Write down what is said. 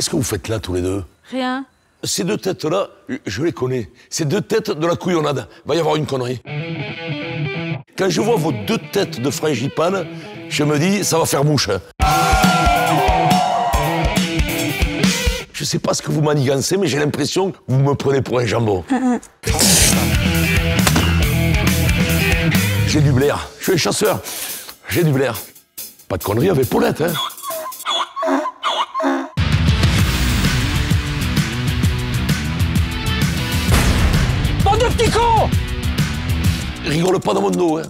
Qu'est-ce que vous faites là, tous les deux? Rien. Ces deux têtes-là, je les connais. Ces deux têtes de la couillonnade. Va y avoir une connerie. Quand je vois vos deux têtes de frangipane, je me dis, ça va faire mouche. hein. Je sais pas ce que vous manigancez, mais j'ai l'impression que vous me prenez pour un jambon. J'ai du blaire. Je suis un chasseur. J'ai du blaire. Pas de conneries avec Paulette, hein. Cons Rigole pas dans mon dos, hein.